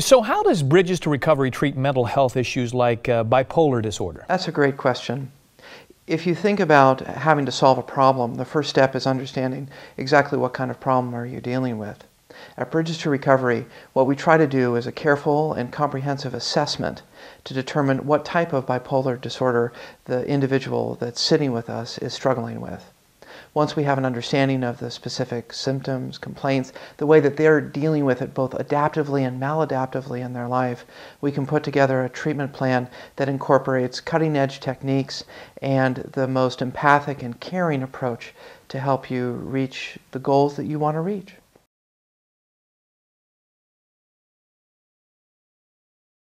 So, how does Bridges to Recovery treat mental health issues like uh, bipolar disorder? That's a great question. If you think about having to solve a problem, the first step is understanding exactly what kind of problem are you dealing with. At Bridges to Recovery, what we try to do is a careful and comprehensive assessment to determine what type of bipolar disorder the individual that's sitting with us is struggling with. Once we have an understanding of the specific symptoms, complaints, the way that they're dealing with it both adaptively and maladaptively in their life, we can put together a treatment plan that incorporates cutting edge techniques and the most empathic and caring approach to help you reach the goals that you want to reach.